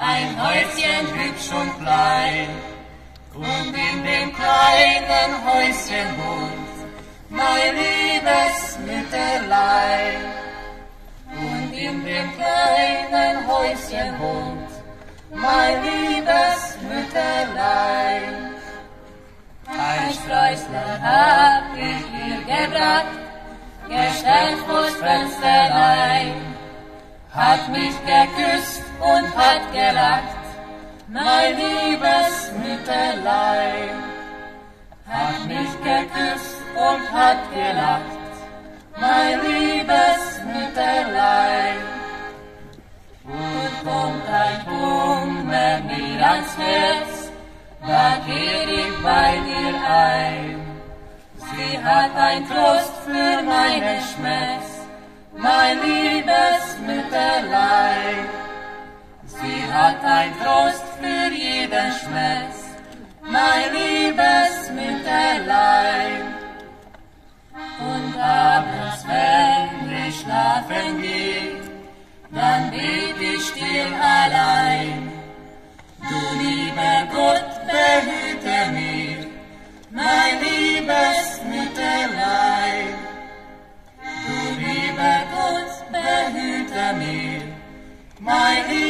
ein Häuschen hübsch und klein. Und in dem kleinen Häuschen wohnt mein liebes Mütterlein. Und in dem kleinen Häuschen wohnt mein liebes Mütterlein. Ein Sträußle hab ich ihr gebracht, gestellt vors Fensterlein, hat mich geküsst und hat gelacht, mein liebes Mütterlein. Hat mich geküsst und hat gelacht, mein liebes Mütterlein. Und kommt ein Kummer mir ans Herz, da geh ich bei dir ein. Sie hat ein Trost für meinen Schmerz, Gott ein Trost für jeden Schmerz, mein liebes Mütterlein. Und abends, wenn ich schlafen gehe, dann bete ich dir allein. Du lieber Gott, behüte mir, mein liebes Mütterlein. Du lieber Gott, behüte mir, mein liebes